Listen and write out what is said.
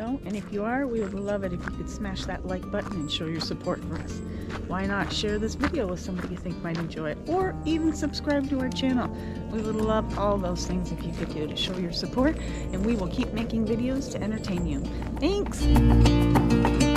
and if you are, we would love it if you could smash that like button and show your support for us. Why not share this video with somebody you think might enjoy it, or even subscribe to our channel. We would love all those things if you could do to show your support, and we will keep making videos to entertain you. Thanks!